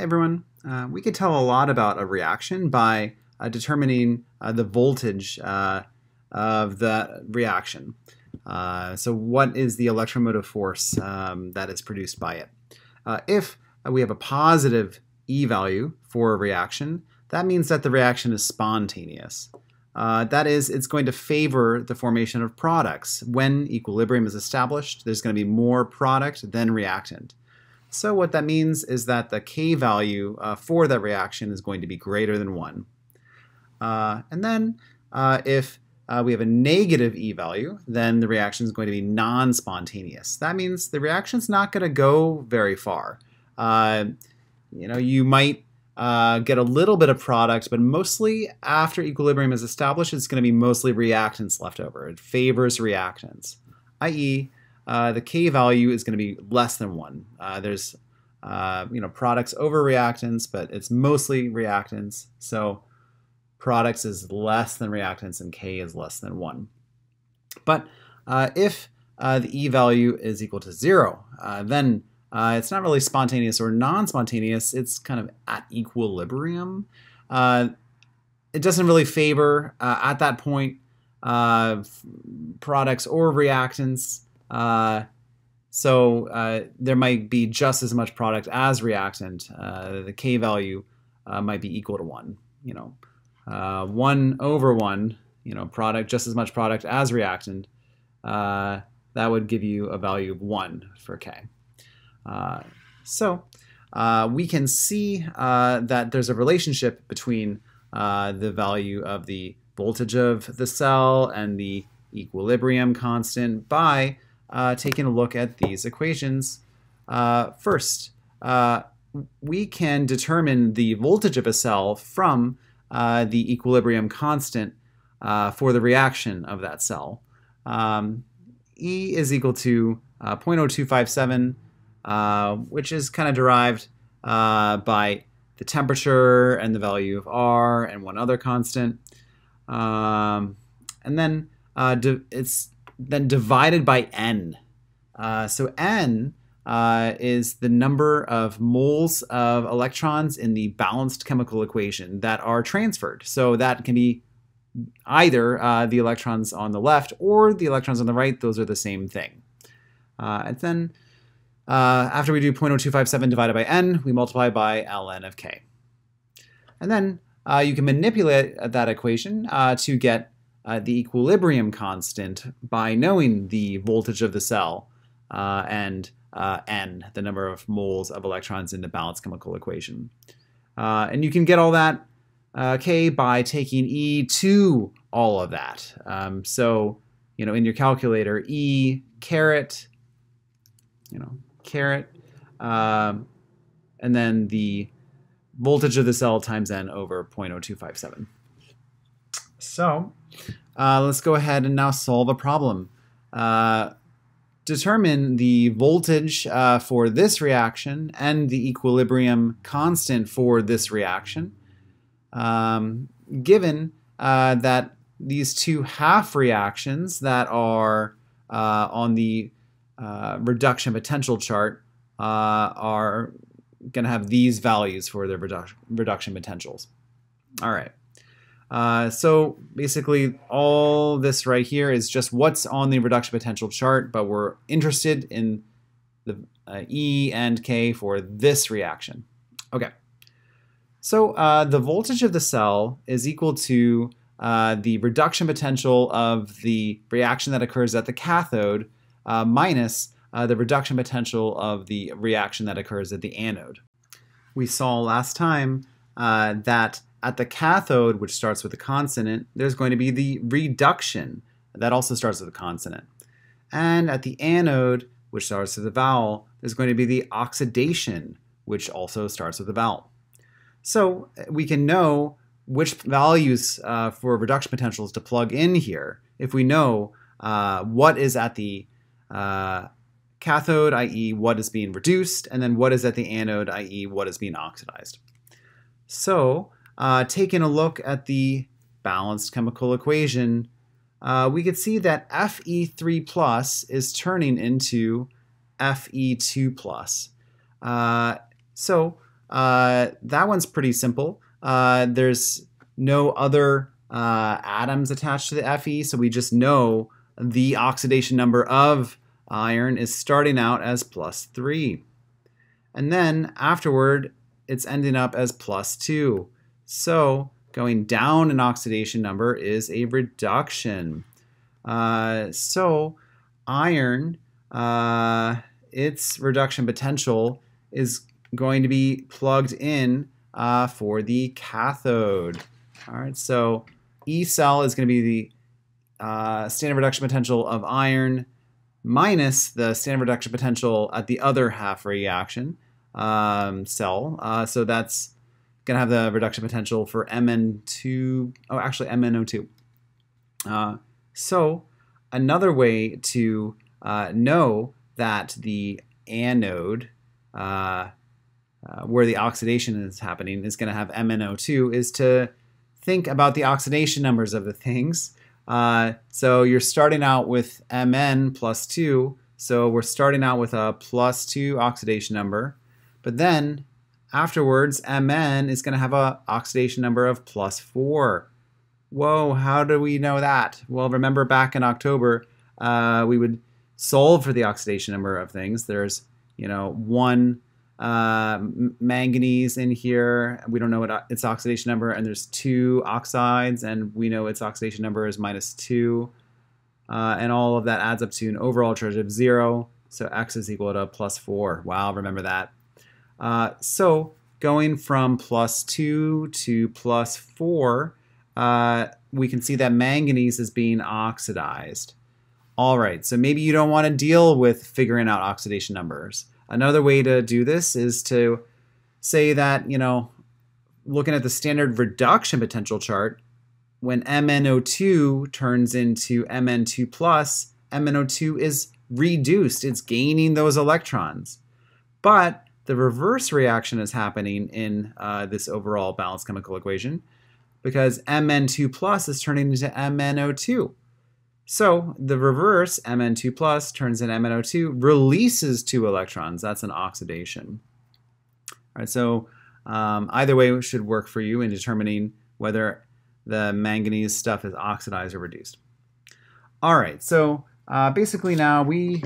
everyone. Uh, we could tell a lot about a reaction by uh, determining uh, the voltage uh, of the reaction. Uh, so what is the electromotive force um, that is produced by it? Uh, if we have a positive E value for a reaction, that means that the reaction is spontaneous. that is, it's going to favor the formation of products. When equilibrium is established, there's going to be more product than reactant. So what that means is that the K value uh, for that reaction is going to be greater than 1. Uh, and then uh, if uh, we have a negative E value, then the reaction is going to be non-spontaneous. That means the reaction is not going to go very far. Uh, you know, you might uh, get a little bit of product, but mostly after equilibrium is established, it's going to be mostly reactants left over. It favors reactants, i.e., uh, the K value is going to be less than 1. Uh, there's uh, you know products over reactants, but it's mostly reactants. So products is less than reactants and K is less than 1. But uh, if uh, the E value is equal to 0, then it's not really spontaneous or non-spontaneous. It's kind of at equilibrium. it doesn't really favor, at that point, products or reactants. Uh, so uh, there might be just as much product as reactant. Uh, the K value uh, might be equal to 1. You know, uh, 1 over 1, you know, product, just as much product as reactant. That would give you a value of 1 for K. so we can see that there's a relationship between the value of the voltage of the cell and the equilibrium constant by uh, taking a look at these equations. Uh, first, uh, we can determine the voltage of a cell from uh, the equilibrium constant uh, for the reaction of that cell. Um, e is equal to uh, 0.0257, which is kind of derived by the temperature and the value of R and one other constant. Um, and then it's then divided by n. Uh, so n uh, is the number of moles of electrons in the balanced chemical equation that are transferred. So that can be either uh, the electrons on the left or the electrons on the right. Those are the same thing. Uh, and then uh, after we do 0.0257 divided by n, we multiply by ln of k. And then uh, you can manipulate that equation to get uh, the equilibrium constant by knowing the voltage of the cell uh, and uh, n, the number of moles of electrons in the balanced chemical equation. Uh, and you can get all that uh, k by taking e to all of that. Um, so, you know, in your calculator, e caret, you know, caret, um, and then the voltage of the cell times n over 0.0257. So uh, let's go ahead and now solve a problem. Uh, determine the voltage uh, for this reaction and the equilibrium constant for this reaction. Um, given uh, that these two half reactions that are uh, on the uh, reduction potential chart are going to have these values for their redu reduction potentials. All right. Uh, so basically all this right here is just what's on the reduction potential chart, but we're interested in the uh, E and K for this reaction. Okay, so uh, the voltage of the cell is equal to uh, the reduction potential of the reaction that occurs at the cathode uh, minus the reduction potential of the reaction that occurs at the anode. We saw last time that at the cathode, which starts with a consonant, there's going to be the reduction. That also starts with a consonant. And at the anode, which starts with a vowel, there's going to be the oxidation, which also starts with a vowel. So we can know which values uh, for reduction potentials to plug in here if we know uh, what is at the uh, cathode, i.e. what is being reduced, and then what is at the anode, i.e. what is being oxidized. So uh, taking a look at the balanced chemical equation, uh, we could see that Fe3 plus is turning into Fe2 plus. Uh, so uh, that one's pretty simple. Uh, there's no other uh, atoms attached to the Fe, so we just know the oxidation number of iron is starting out as plus 3. And then afterward, it's ending up as plus 2. So going down in oxidation number is a reduction. Uh, so iron, uh, its reduction potential is going to be plugged in uh, for the cathode. All right, so E cell is going to be the uh, standard reduction potential of iron minus the standard reduction potential at the other half reaction um, cell. Uh, so that's to have the reduction potential for Mn2, oh, actually MnO2. Uh, so another way to uh, know that the anode, uh, uh, where the oxidation is happening, is going to have MnO2 is to think about the oxidation numbers of the things. Uh, so you're starting out with Mn plus 2, so we're starting out with a plus 2 oxidation number. But then afterwards, Mn is going to have a oxidation number of plus 4. Whoa, how do we know that? Well, remember back in October, uh, we would solve for the oxidation number of things. There's, you know, one uh, manganese in here. We don't know what its oxidation number, and there's two oxides, and we know its oxidation number is minus two. Uh, and all of that adds up to an overall charge of zero. So x is equal to plus four. Wow, remember that. Uh, so going from plus two to plus four, uh, we can see that manganese is being oxidized. All right, so maybe you don't want to deal with figuring out oxidation numbers. Another way to do this is to say that, you know, looking at the standard reduction potential chart, when MnO2 turns into Mn2 plus, MnO2 is reduced. It's gaining those electrons. But the reverse reaction is happening in uh, this overall balanced chemical equation because Mn2 plus is turning into MnO2. So the reverse, Mn2 plus, turns into MnO2, releases two electrons. That's an oxidation. All right, so um, either way should work for you in determining whether the manganese stuff is oxidized or reduced. All right, so uh, basically now we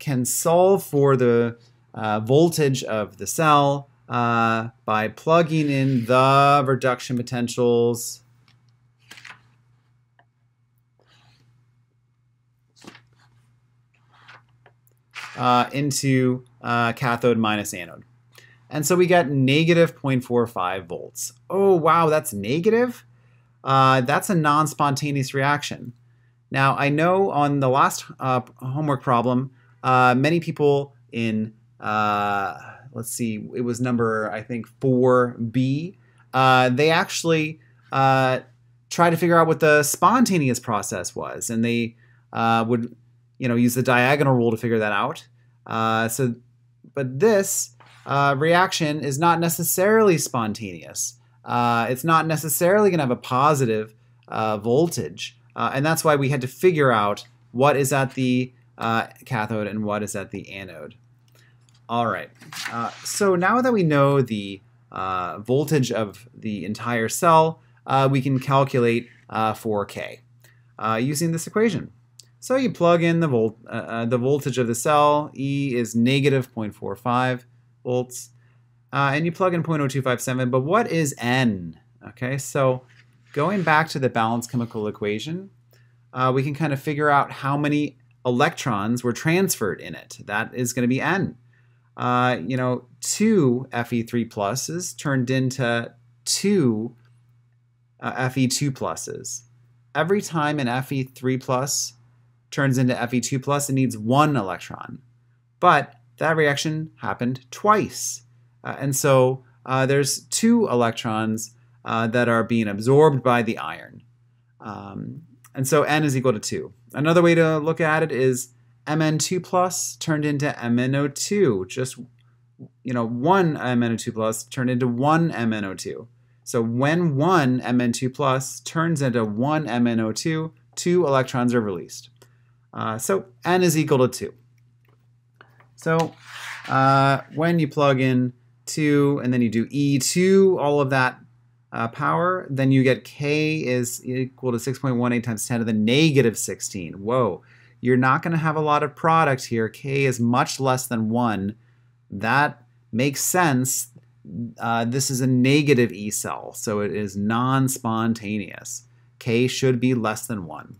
can solve for the uh, voltage of the cell uh, by plugging in the reduction potentials uh, into uh, cathode minus anode. And so we get negative 0.45 volts. Oh, wow, that's negative? Uh, that's a non-spontaneous reaction. Now, I know on the last uh, homework problem, many people in, uh, let's see, it was number, I think, 4B, they actually tried to figure out what the spontaneous process was. And they would you know, use the diagonal rule to figure that out. Uh, so, but this uh, reaction is not necessarily spontaneous. Uh, it's not necessarily going to have a positive uh, voltage, uh, and that's why we had to figure out what is at the uh, cathode and what is at the anode. All right. so now that we know the voltage of the entire cell, we can calculate for K using this equation. So you plug in the, volt, uh, uh, the voltage of the cell. E is negative 0.45 volts. Uh, and you plug in 0.0257. But what is N? Okay, so going back to the balanced chemical equation, uh, we can kind of figure out how many electrons were transferred in it. That is going to be N. Uh, you know, two Fe3 pluses turned into two uh, Fe2 pluses. Every time an Fe3 plus turns into Fe2 plus, it needs one electron. But that reaction happened twice. Uh, and so uh, there's two electrons uh, that are being absorbed by the iron. Um, and so N is equal to 2. Another way to look at it is Mn2 plus turned into MnO2. Just, you know, one MnO2 plus turned into one MnO2. So when one Mn2 plus turns into one MnO2, two electrons are released. Uh, so n is equal to 2. So uh, when you plug in 2, and then you do e2, all of that uh, power, then you get k is equal to 6.18 times 10 to the negative 16. Whoa, you're not going to have a lot of product here. k is much less than 1. That makes sense. Uh, this is a negative E cell, so it is non-spontaneous. k should be less than 1.